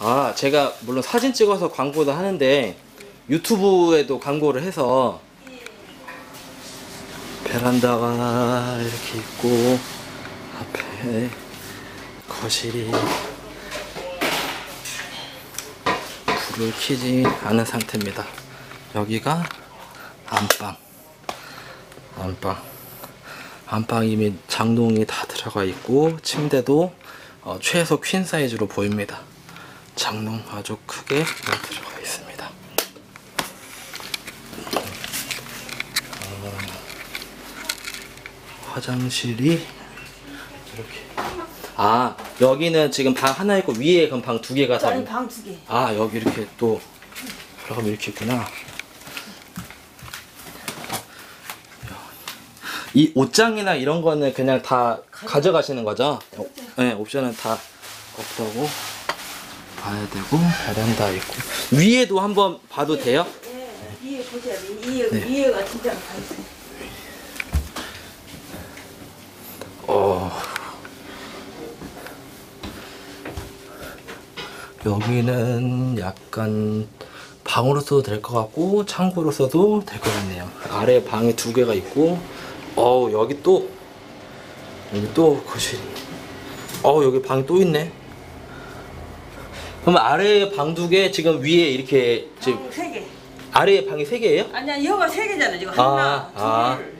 아, 제가 물론 사진 찍어서 광고도 하는데 유튜브에도 광고를 해서 베란다가 이렇게 있고 앞에 거실이 불을 켜지 않은 상태입니다. 여기가 안방. 안방. 안방 이미 장롱이 다 들어가 있고 침대도 어, 최소 퀸 사이즈로 보입니다. 장롱 아주 크게 들어가 있습니다. 어, 화장실이 이렇게. 아 여기는 지금 방 하나 있고 위에 그럼 방 두 개가 다. 아니 방두 개. 아 여기 이렇게 또 그럼 이렇게 있구나. 이 옷장이나 이런 거는 그냥 다 가져가시는 거죠? 어, 네, 옵션은 다 없다고 봐야 되고 베란다 있고 위에도 한번 봐도 돼요? 예, 위에 보셔야 돼. 위에 네. 위에가 진짜. 어. 여기는 약간 방으로 써도 될 것 같고 창고로 써도 될 것 같네요. 아래 방에 두 개가 있고, 어우 여기 또 여기 또 거실. 어우 여기 방이 또 있네. 그럼 아래에 방 두 개, 지금 위에 이렇게 지금 방세 개. 아래에 방이 세 개예요? 아니야, 여가 세 개잖아 지금 아, 하나, 아. 둘,